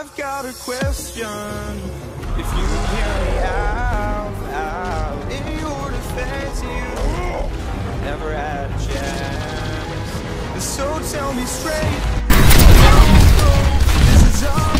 I've got a question. If you hear me out, out in your defense, you never had a chance. So tell me straight. This is our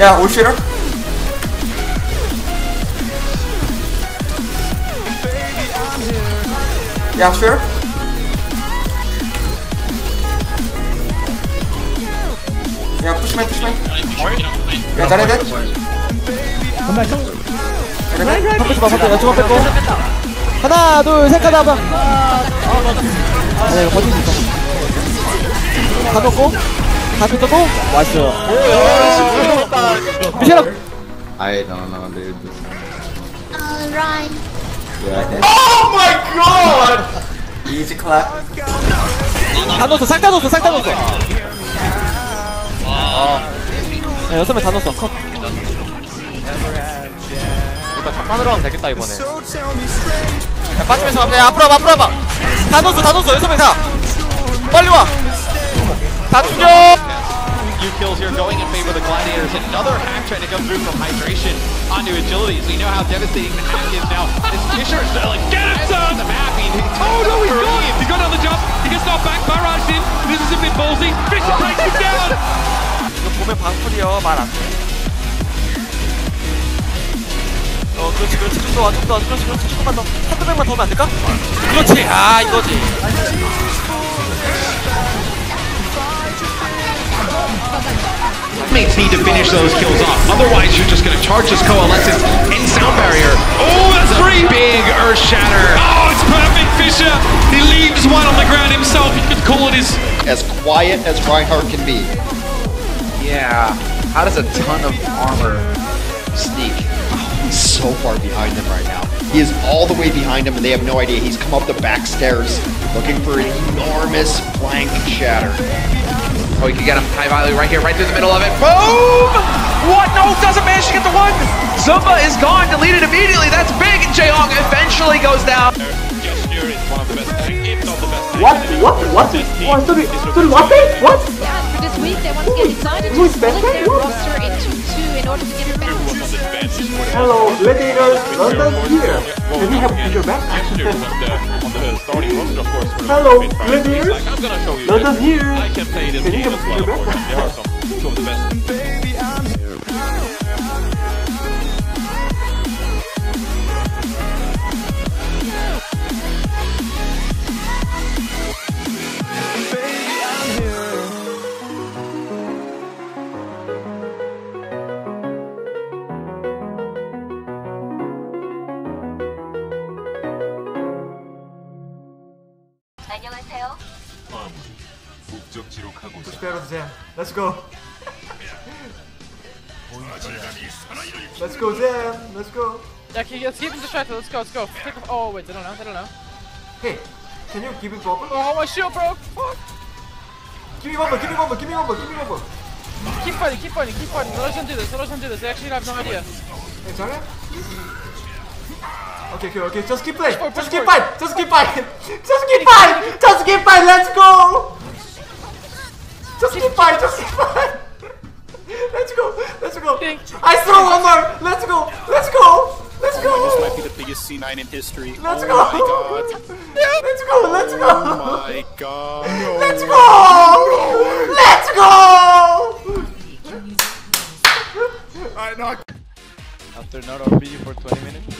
야 올시러 야 슈러 야 푸시맨 푸시맨 야 잘해 돼 바꾸지 마, 바꾸지 마. 주먹 뺏고. 하나, 둘, 셋, 가자, 봐. 아, 이거 버틸 수 있어. 다 넣고, 다 뺏고, 왔어. 미셸아! I don't know, dude. Alright. 이지 클랩 다 넣었어, 싹 다 넣었어, 싹 다 넣었어. 야, 여섯 명 다 넣었어. 컷. 일단 첫판으로 하면 되겠다 이번에. 야, 빠지면서 가. 야, 앞으로 와봐, 앞으로 와봐. 다 넣었어, 다 넣었어, 여섯 명 다. 빨리 와. 다 죽여! few kills here going in favor of the Gladiators. Another hack trying to come through from Hydration onto Agility. So you know how devastating the hack is now. This Fissure's like, get him, son! the map. He, oh, no, he got He got on the jump. He gets knocked back. Barrage in. This is a bit ballsy. Fisher oh. breaks him down! 어 그렇지 그렇지 좀더 와, 좀더 그렇지 그렇지 조금만 더안 될까? 그렇지 아 이거지 Mates need to finish those kills off. Otherwise, you're just going to charge this coalescence in sound barrier. Oh, that's three! Big earth shatter. Oh, it's perfect, Fissure! He leaves one on the ground himself. You could call it his As quiet as Reinhardt can be. Yeah. How does a ton of armor sneak? Oh, he's so far behind them right now. He is all the way behind him, and they have no idea. He's come up the back stairs looking for an enormous flank shatter. Oh, you can get him high value right here, right through the middle of it. Boom! What? No, doesn't manage to get the one. Zunba is gone, deleted immediately. That's big. And Jaehyung eventually goes down. gesture is one of the best tanks, if not the best tank. What? What? What? What? Sorry, sorry, what? What? Yeah, for this week they want to get excited to Who's split better? their What? roster into two in order to get a better Hello, gladiators, London here. Can we have a picture back? Gesture on the, on the starting roster, of course. for Push better Zen. Let's go. Let's go Zen. Let's go. Yeah, keep, let's keep him distracted. Let's go, let's go. Take the, oh, wait, they don't know, they don't know. Hey, can you give me bubble? Oh, my shield broke! Fuck! Give me bubble. Give me bubble. Give me bubble. Give me bubble. Keep fighting, keep fighting, keep fighting. Let us undo this, let us undo this. They actually have no idea. Hey, sorry. Okay, okay, okay. Just keep playing. Just keep forward. fight. Just keep fight. Just keep fight. Just keep fight. Let's go. Just keep fight. Just keep. Let's go. Let's go. I throw one more. Let's go. Let's go. Let's go. This might be the biggest C9 in history. Let's oh go. my god. Let's go. Let's go. Oh my god. No. Let's go. Let's go. I knocked. After not RBG for 20 minutes.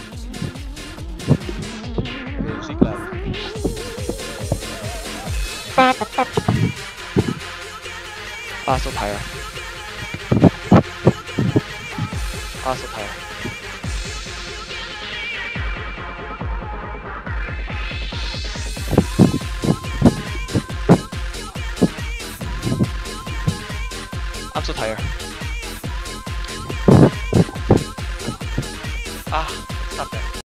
She clap. Fossil Pyro. Fossil Pyro. I'm so tired. Ah, stop.